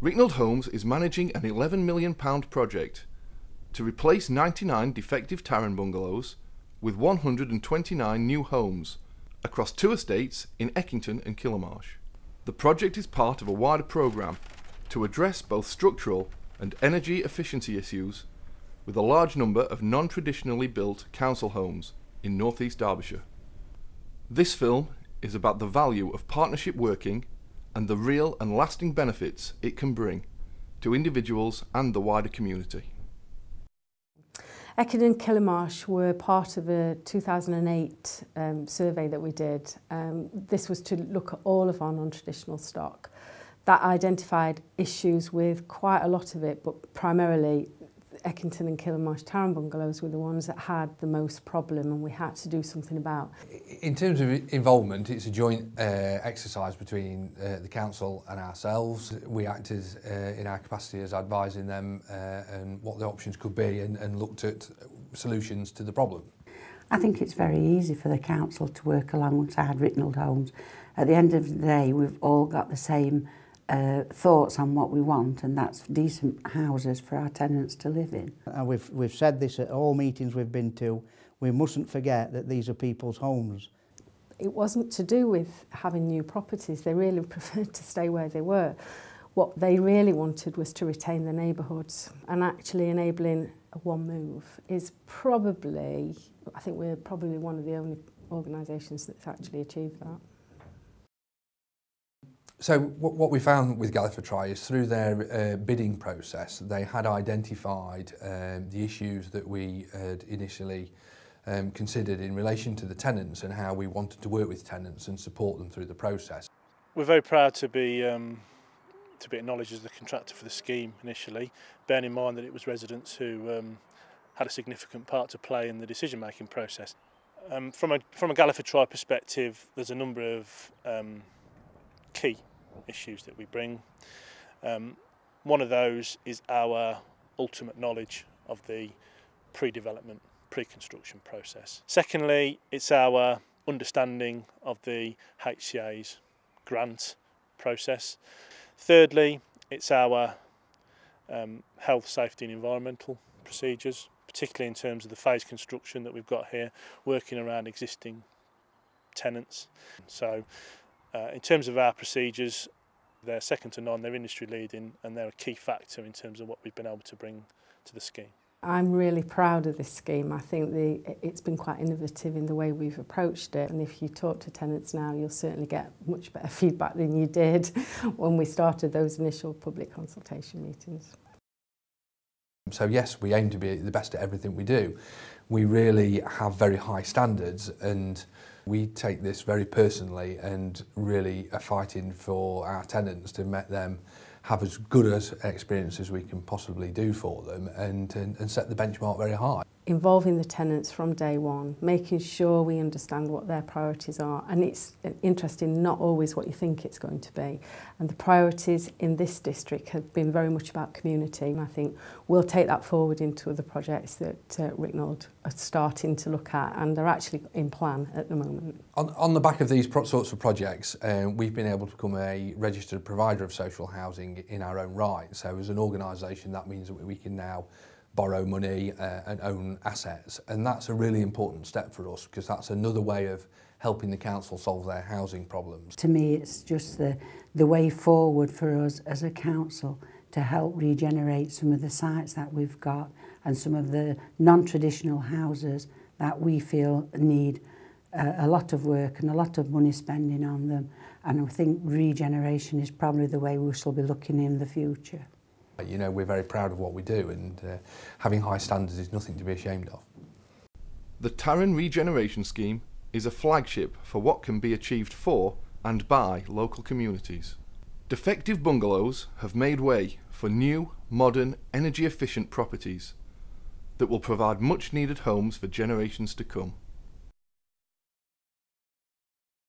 Ricknold Holmes is managing an £11 million project to replace 99 defective Taran bungalows with 129 new homes across two estates in Eckington and Killamarsh. The project is part of a wider programme to address both structural and energy efficiency issues with a large number of non-traditionally built council homes in North East Derbyshire. This film is about the value of partnership working and the real and lasting benefits it can bring to individuals and the wider community. Ekid and Killamarsh were part of a 2008 um, survey that we did. Um, this was to look at all of our non-traditional stock. That identified issues with quite a lot of it, but primarily Eckington and Killamarsh Tarrant bungalows were the ones that had the most problem and we had to do something about. In terms of involvement, it's a joint uh, exercise between uh, the council and ourselves. We acted uh, in our capacity as advising them uh, and what the options could be and, and looked at solutions to the problem. I think it's very easy for the council to work alongside Rittenald Homes. At the end of the day, we've all got the same uh, thoughts on what we want, and that's decent houses for our tenants to live in. And we've, we've said this at all meetings we've been to, we mustn't forget that these are people's homes. It wasn't to do with having new properties, they really preferred to stay where they were. What they really wanted was to retain the neighbourhoods and actually enabling one move is probably, I think we're probably one of the only organisations that's actually achieved that. So what we found with Galliford Try is through their uh, bidding process, they had identified um, the issues that we had initially um, considered in relation to the tenants and how we wanted to work with tenants and support them through the process. We're very proud to be um, to be acknowledged as the contractor for the scheme initially, bearing in mind that it was residents who um, had a significant part to play in the decision-making process. Um, from a from a Galliford Try perspective, there's a number of um, key issues that we bring. Um, one of those is our ultimate knowledge of the pre-development, pre-construction process. Secondly, it's our understanding of the HCA's grant process. Thirdly, it's our um, health, safety and environmental procedures, particularly in terms of the phase construction that we've got here, working around existing tenants. So Uh, in terms of our procedures, they're second to none, they're industry leading and they're a key factor in terms of what we've been able to bring to the scheme. I'm really proud of this scheme. I think the, it's been quite innovative in the way we've approached it. And if you talk to tenants now, you'll certainly get much better feedback than you did when we started those initial public consultation meetings. So yes, we aim to be the best at everything we do. We really have very high standards and We take this very personally and really are fighting for our tenants to make them have as good an experience as we can possibly do for them and, and, and set the benchmark very high involving the tenants from day one, making sure we understand what their priorities are. And it's interesting, not always what you think it's going to be. And the priorities in this district have been very much about community. And I think we'll take that forward into other projects that uh, Ricknold are starting to look at and they're actually in plan at the moment. On, on the back of these sorts of projects, um, we've been able to become a registered provider of social housing in our own right. So as an organisation, that means that we can now borrow money uh, and own assets. And that's a really important step for us because that's another way of helping the council solve their housing problems. To me, it's just the, the way forward for us as a council to help regenerate some of the sites that we've got and some of the non-traditional houses that we feel need uh, a lot of work and a lot of money spending on them. And I think regeneration is probably the way we shall be looking in the future. You know, we're very proud of what we do and uh, having high standards is nothing to be ashamed of. The Tarran Regeneration Scheme is a flagship for what can be achieved for and by local communities. Defective bungalows have made way for new, modern, energy efficient properties that will provide much needed homes for generations to come.